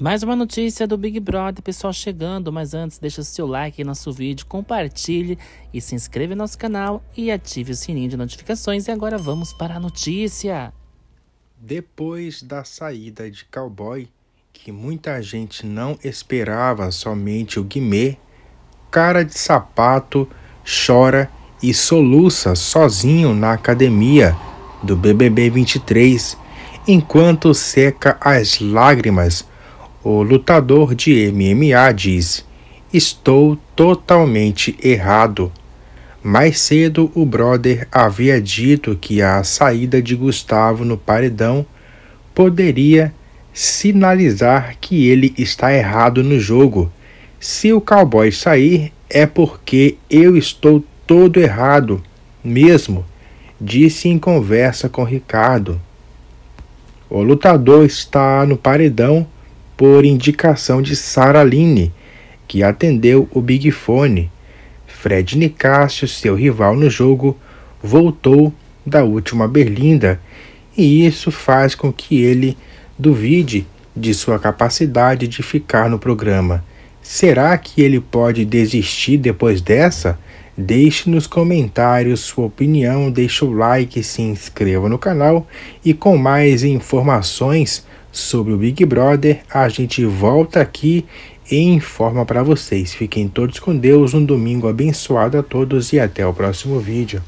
Mais uma notícia do Big Brother, pessoal chegando, mas antes deixa seu like em nosso vídeo, compartilhe e se inscreva no nosso canal e ative o sininho de notificações. E agora vamos para a notícia. Depois da saída de Cowboy, que muita gente não esperava somente o Guimê, cara de sapato chora e soluça sozinho na academia do BBB 23, enquanto seca as lágrimas o lutador de MMA diz: Estou totalmente errado. Mais cedo, o brother havia dito que a saída de Gustavo no paredão poderia sinalizar que ele está errado no jogo. Se o cowboy sair, é porque eu estou todo errado mesmo, disse em conversa com Ricardo. O lutador está no paredão por indicação de Sara Line, que atendeu o Big Fone. Fred Nicásio, seu rival no jogo, voltou da última berlinda e isso faz com que ele duvide de sua capacidade de ficar no programa. Será que ele pode desistir depois dessa? Deixe nos comentários sua opinião, deixe o like, se inscreva no canal e com mais informações sobre o Big Brother, a gente volta aqui e informa para vocês. Fiquem todos com Deus, um domingo abençoado a todos e até o próximo vídeo.